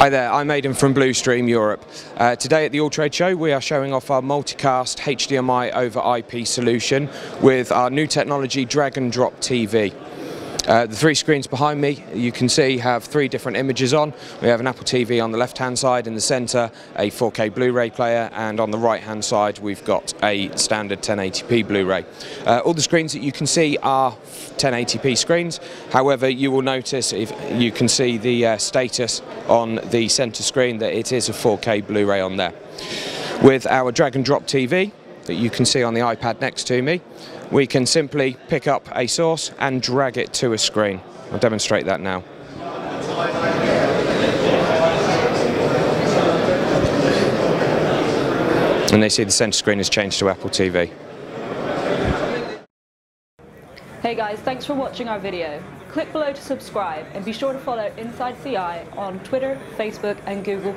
Hi there, I'm Aiden from Bluestream Europe. Uh, today at the Alltrade Show we are showing off our multicast HDMI over IP solution with our new technology Drag and Drop TV. Uh, the three screens behind me, you can see, have three different images on. We have an Apple TV on the left-hand side, in the centre a 4K Blu-ray player, and on the right-hand side we've got a standard 1080p Blu-ray. Uh, all the screens that you can see are 1080p screens. However, you will notice if you can see the uh, status on the centre screen that it is a 4K Blu-ray on there. With our drag and drop TV, that you can see on the iPad next to me, we can simply pick up a source and drag it to a screen. I'll demonstrate that now. And they see the centre screen has changed to Apple TV. Hey guys, thanks for watching our video. Click below to subscribe and be sure to follow Inside CI on Twitter, Facebook and Google+.